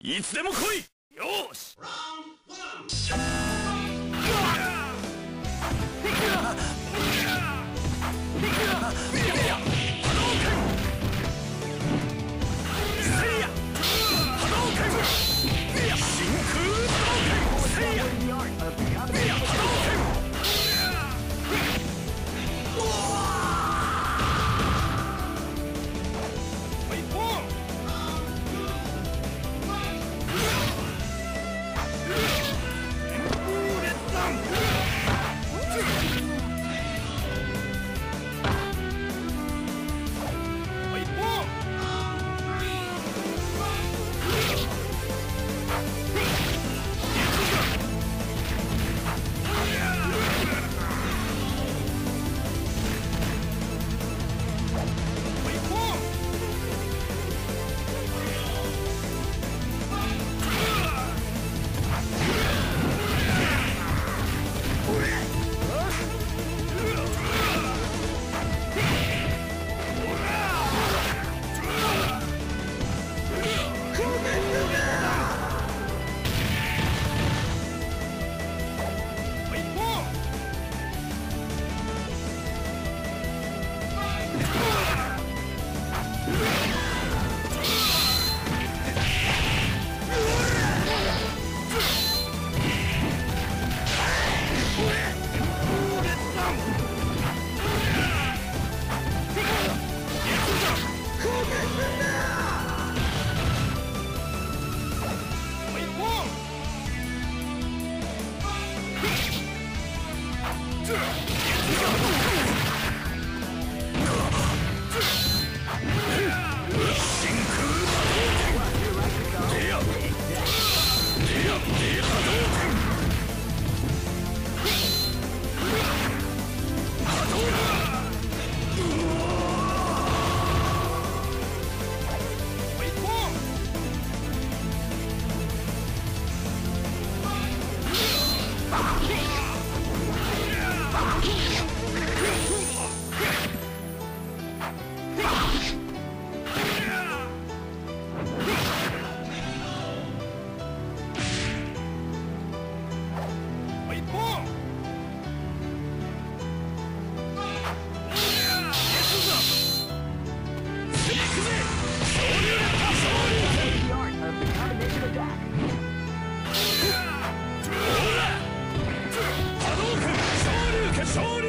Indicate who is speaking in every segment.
Speaker 1: いつでも来い！よーし Sony!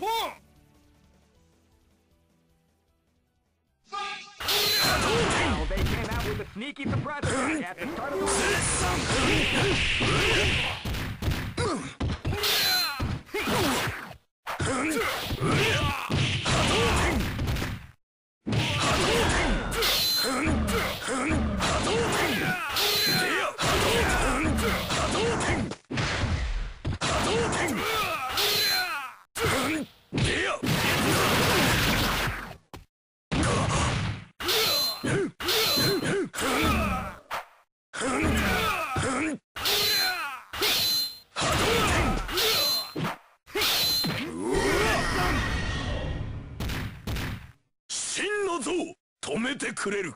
Speaker 2: Now
Speaker 3: they came out with a sneaky surprise attack at the start of the
Speaker 1: 真の像止めてくれる